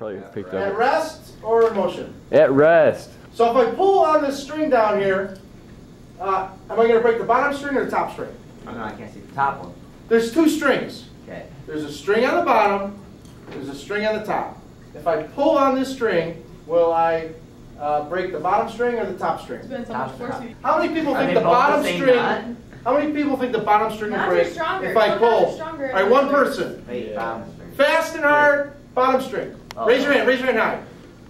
Probably picked At up. rest or in motion? At rest. So if I pull on this string down here, uh, am I going to break the bottom string or the top string? Oh no, I can't see the top one. There's two strings. Okay. There's a string on the bottom, there's a string on the top. If I pull on this string, will I uh, break the bottom string or the top string? Depends how much Top, force top. you. How many people Are think the both the bottom string? knot? How many people think the bottom string will break stronger. if I Some knots are pull? All right, one person. Wait, bottom. Fast and hard, bottom string. Oh. Raise your hand, raise your hand high.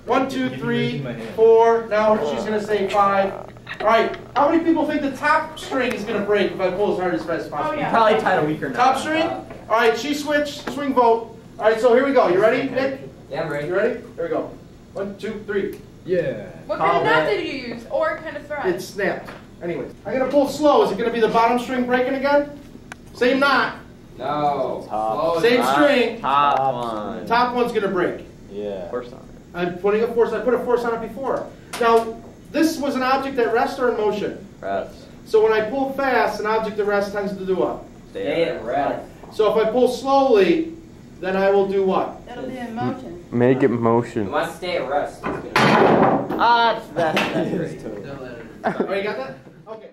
One, two, three, four, now she's gonna say five. All right, how many people think the top string is gonna break if I pull as hard as fast as possible? Oh, yeah. Probably tied a weaker knot. Top string? All right, she switched, swing vote. All right, so here we go. You ready, Nick? Yeah, I'm ready. You ready? Here we go. One, two, three. Yeah. What Call kind of knot did you use? Or kind of thread? It snapped. Anyways, I'm gonna pull slow. Is it gonna be the bottom string breaking again? Same knot. No. Top. Same down. string. Top one. Top one's gonna break. Yeah. First on I'm putting a force. I put a force on it before. Now, this was an object at rest or in motion. Rest. So when I pull fast, an object at rest tends to do what? Stay at rest. So if I pull slowly, then I will do what? That'll be in motion. Make it motion. want to stay at rest. Ah, that's, that's, that's great. Don't let it- Oh, you got that? Okay.